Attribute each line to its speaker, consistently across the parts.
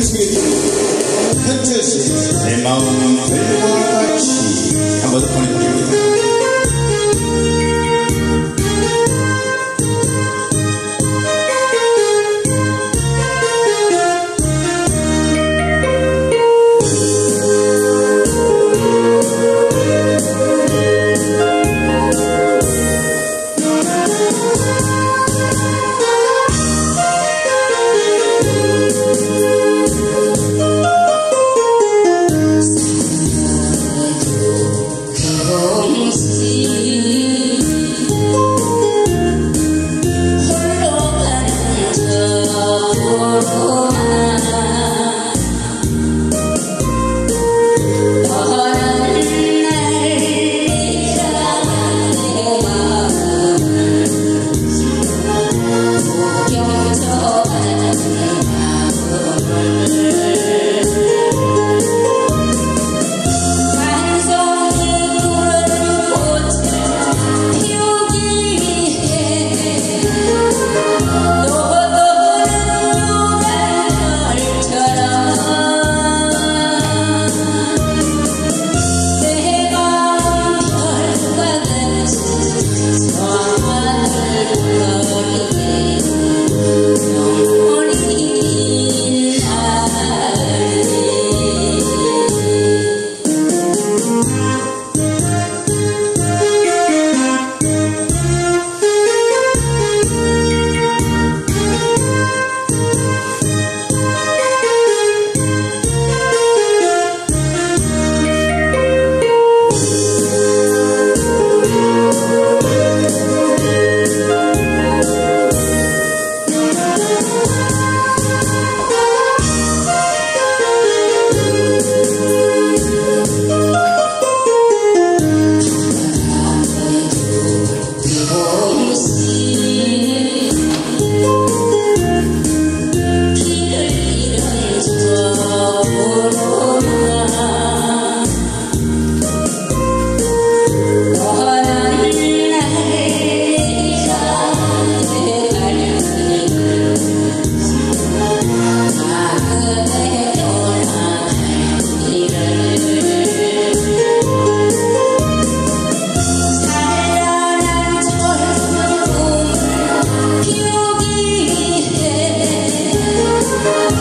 Speaker 1: Let's get it. Attention. And my own favorite one, I'm going to point it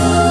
Speaker 2: Oh.